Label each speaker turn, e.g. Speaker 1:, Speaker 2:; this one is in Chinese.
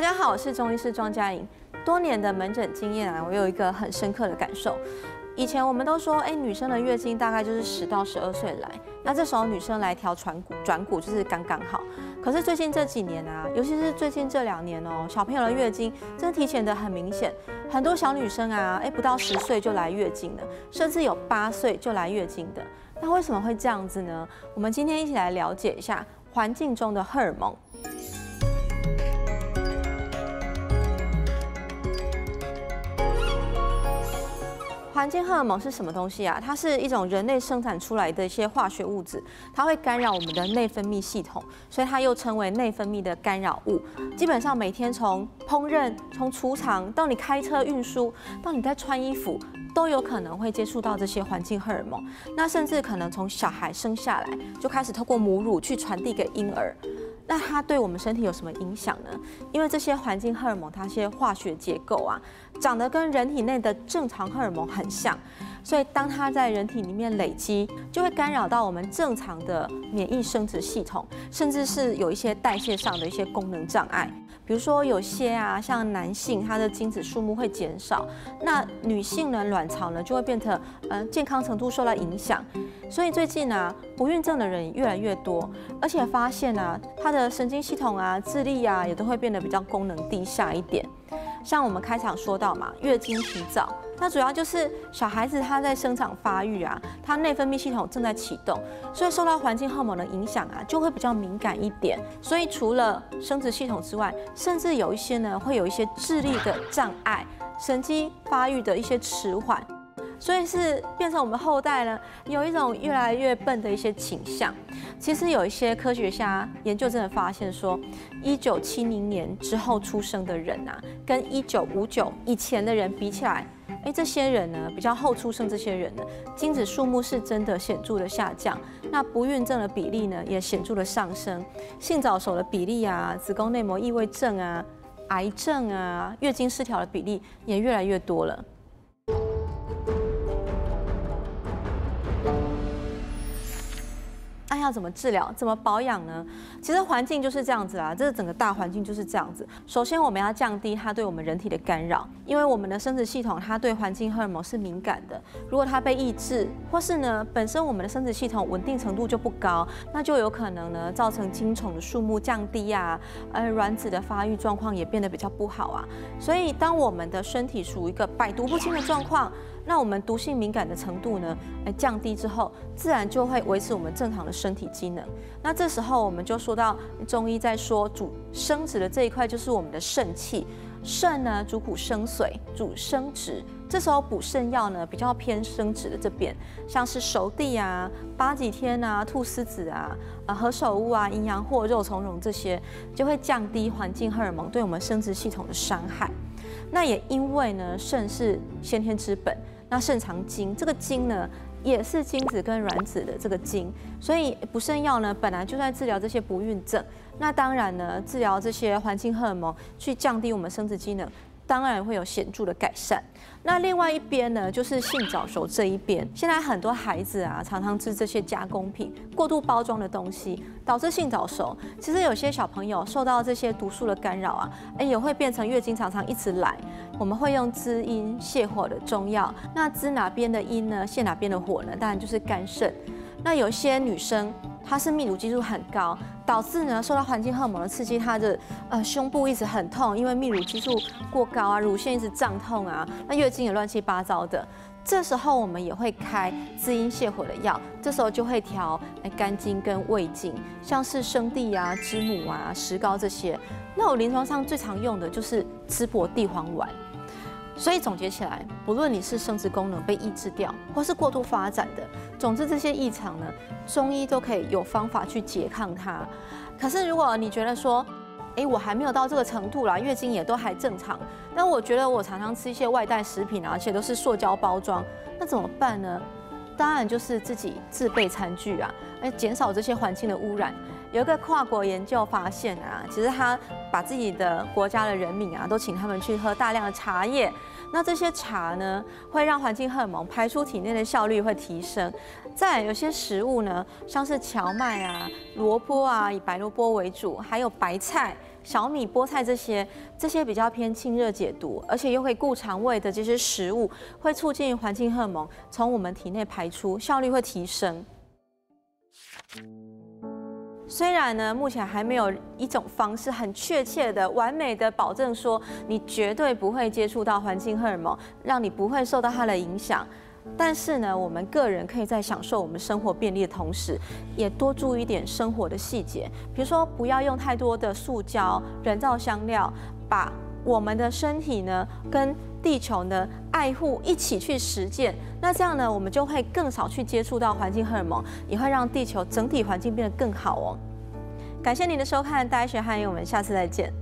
Speaker 1: 大家好，我是中医师庄佳颖。多年的门诊经验啊，我有一个很深刻的感受。以前我们都说，哎，女生的月经大概就是十到十二岁来，那这时候女生来调转骨转骨就是刚刚好。可是最近这几年啊，尤其是最近这两年哦，小朋友的月经真的提前的很明显，很多小女生啊，哎，不到十岁就来月经了，甚至有八岁就来月经的。那为什么会这样子呢？我们今天一起来了解一下环境中的荷尔蒙。环境荷尔蒙是什么东西啊？它是一种人类生产出来的一些化学物质，它会干扰我们的内分泌系统，所以它又称为内分泌的干扰物。基本上每天从烹饪、从储藏到你开车运输，到你在穿衣服，都有可能会接触到这些环境荷尔蒙。那甚至可能从小孩生下来就开始透过母乳去传递给婴儿。那它对我们身体有什么影响呢？因为这些环境荷尔蒙，它些化学结构啊，长得跟人体内的正常荷尔蒙很像，所以当它在人体里面累积，就会干扰到我们正常的免疫生殖系统，甚至是有一些代谢上的一些功能障碍。比如说有些啊，像男性他的精子数目会减少，那女性呢卵巢呢就会变成呃健康程度受到影响。所以最近呢，不孕症的人越来越多，而且发现呢，他的神经系统啊、智力啊也都会变得比较功能低下一点。像我们开场说到嘛，月经提早，那主要就是小孩子他在生长发育啊，他内分泌系统正在启动，所以受到环境荷尔蒙的影响啊，就会比较敏感一点。所以除了生殖系统之外，甚至有一些呢，会有一些智力的障碍，神经发育的一些迟缓。所以是变成我们后代呢，有一种越来越笨的一些倾向。其实有一些科学家研究真的发现说，一九七零年之后出生的人啊，跟一九五九以前的人比起来，哎，这些人呢比较后出生，这些人呢，精子数目是真的显著的下降，那不孕症的比例呢也显著的上升，性早熟的比例啊，子宫内膜异位症啊，癌症啊，月经失调的比例也越来越多了。要怎么治疗？怎么保养呢？其实环境就是这样子啦，这整个大环境就是这样子。首先，我们要降低它对我们人体的干扰，因为我们的生殖系统它对环境荷尔蒙是敏感的。如果它被抑制，或是呢本身我们的生殖系统稳定程度就不高，那就有可能呢造成精虫的数目降低啊，呃卵子的发育状况也变得比较不好啊。所以，当我们的身体处于一个百毒不侵的状况。那我们毒性敏感的程度呢，哎降低之后，自然就会维持我们正常的身体机能。那这时候我们就说到中医在说主生殖的这一块，就是我们的肾气。肾呢主补生水，主生殖。这时候补肾药呢比较偏生殖的这边，像是熟地啊、八几天啊、菟丝子啊、啊何首乌啊、阴阳藿、肉苁蓉这些，就会降低环境荷尔蒙对我们生殖系统的伤害。那也因为呢，肾是先天之本，那肾藏精，这个精呢也是精子跟卵子的这个精，所以补肾药呢本来就在治疗这些不孕症，那当然呢治疗这些环境荷尔蒙，去降低我们生殖机能。当然会有显著的改善。那另外一边呢，就是性早熟这一边。现在很多孩子啊，常常吃这些加工品、过度包装的东西，导致性早熟。其实有些小朋友受到这些毒素的干扰啊，哎，也会变成月经常常一直来。我们会用滋阴泻火的中药。那滋哪边的阴呢？泻哪边的火呢？当然就是肝肾。那有些女生。它是泌乳激素很高，导致呢受到环境荷尔蒙的刺激，它的呃胸部一直很痛，因为泌乳激素过高啊，乳腺一直胀痛啊，那月经也乱七八糟的。这时候我们也会开滋阴泻火的药，这时候就会调肝经跟胃经，像是生地啊、知母啊、石膏这些。那我临床上最常用的就是淄博地黄丸。所以总结起来，不论你是生殖功能被抑制掉，或是过度发展的，总之这些异常呢，中医都可以有方法去拮抗它。可是如果你觉得说，哎，我还没有到这个程度啦，月经也都还正常，但我觉得我常常吃一些外带食品啊，而且都是塑胶包装，那怎么办呢？当然就是自己自备餐具啊，哎，减少这些环境的污染。有一个跨国研究发现啊，其实他把自己的国家的人民啊，都请他们去喝大量的茶叶。那这些茶呢，会让环境荷尔蒙排出体内的效率会提升。再有些食物呢，像是荞麦啊、萝卜啊，以白萝卜为主，还有白菜，小米、菠菜这些这些比较偏清热解毒，而且又会顾肠胃的这些食物，会促进环境荷尔蒙从我们体内排出，效率会提升。虽然呢，目前还没有一种方式很确切的、完美的保证说你绝对不会接触到环境荷尔蒙，让你不会受到它的影响。但是呢，我们个人可以在享受我们生活便利的同时，也多注意一点生活的细节，比如说不要用太多的塑胶、人造香料，把我们的身体呢跟地球呢爱护一起去实践。那这样呢，我们就会更少去接触到环境荷尔蒙，也会让地球整体环境变得更好哦。感谢您的收看，大家学汉语，我们下次再见。